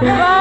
Bye.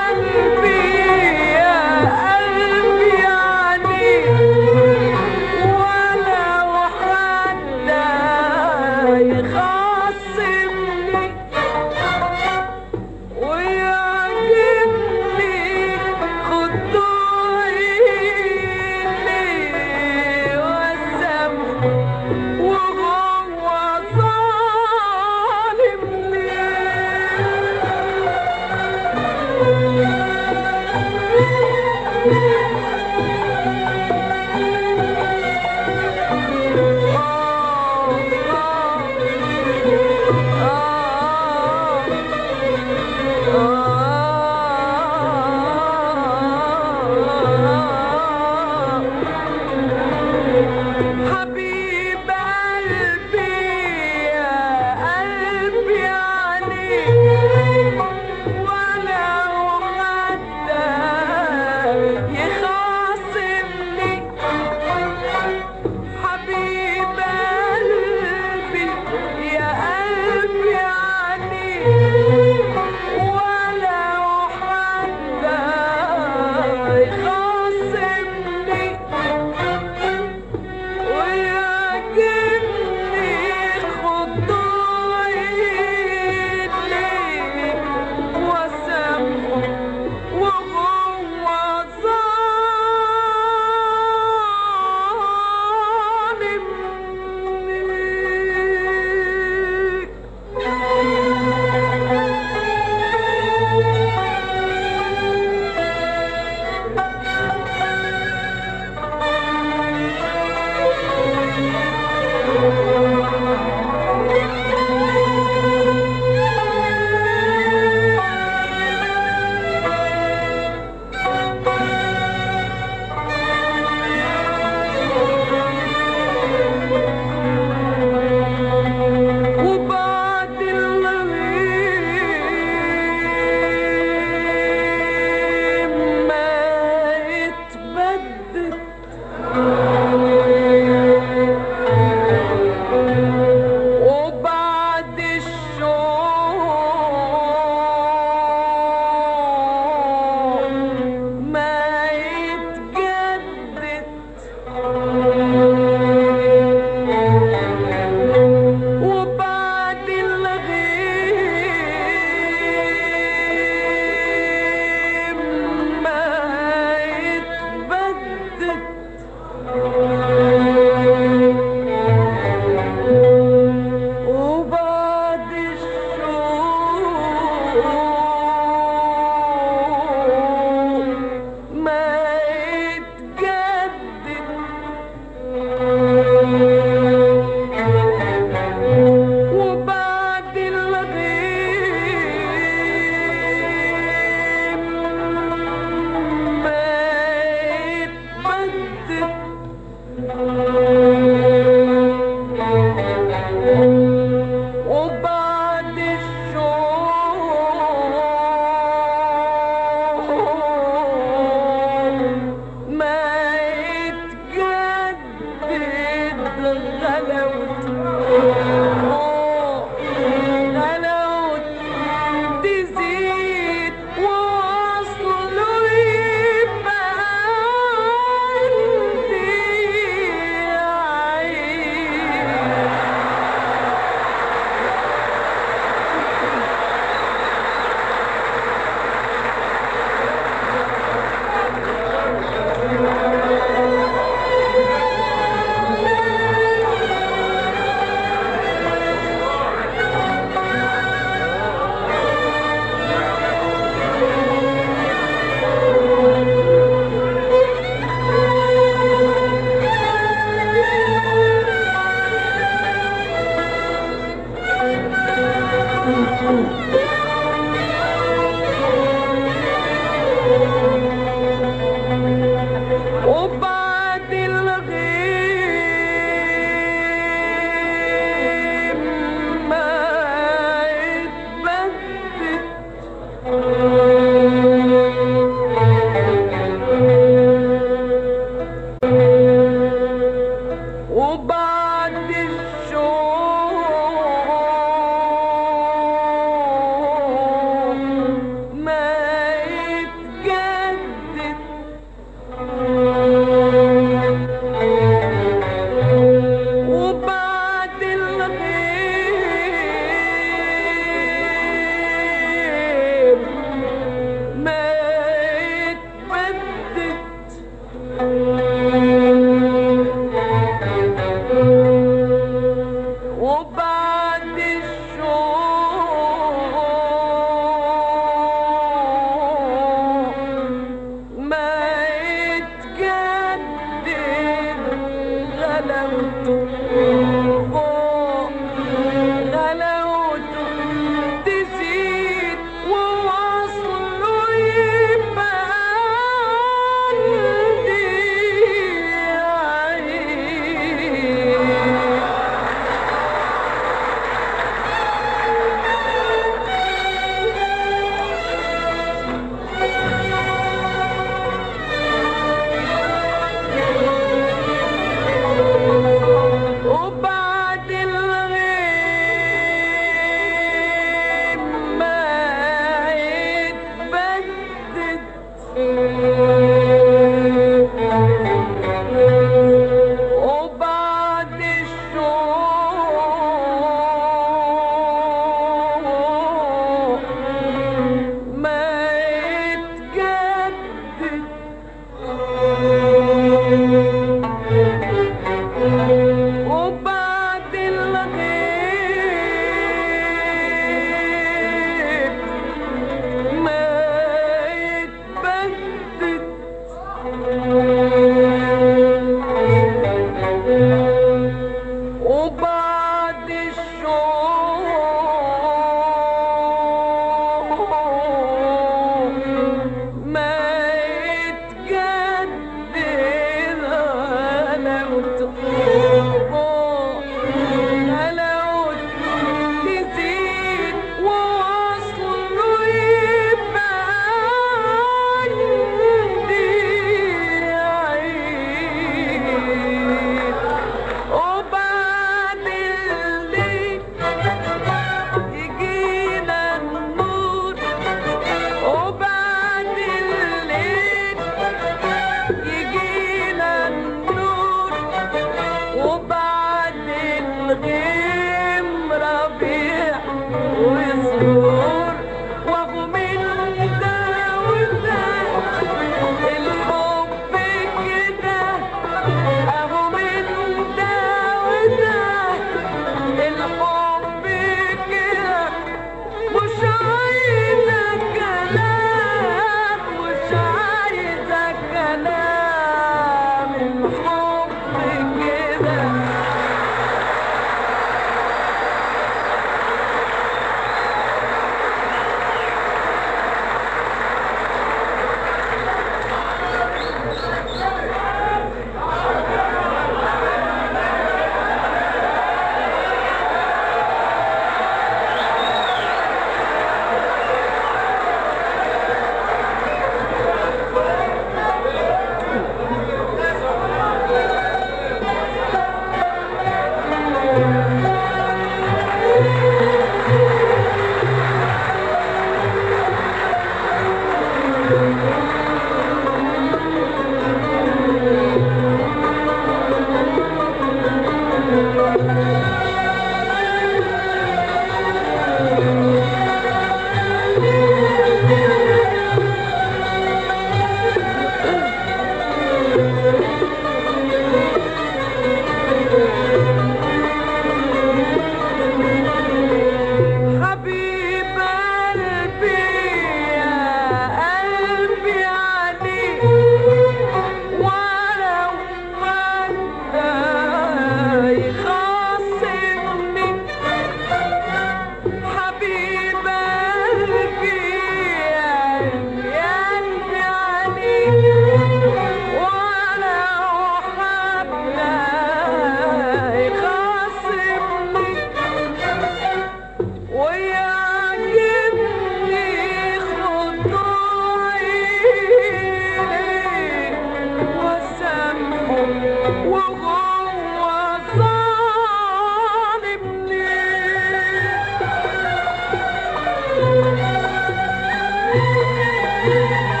Música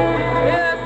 Yeah.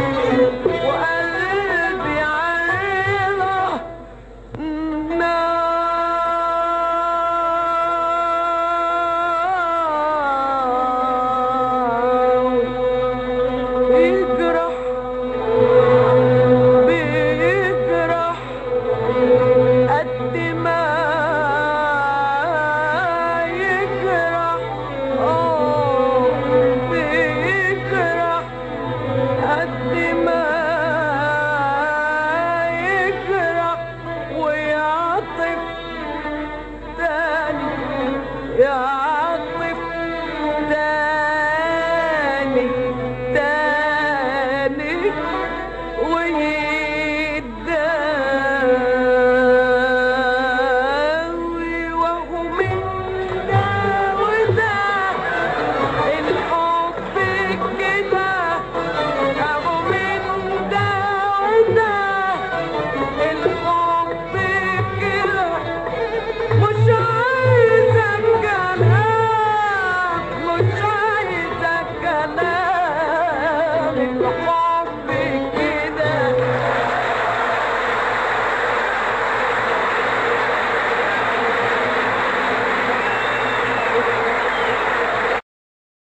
Thank you.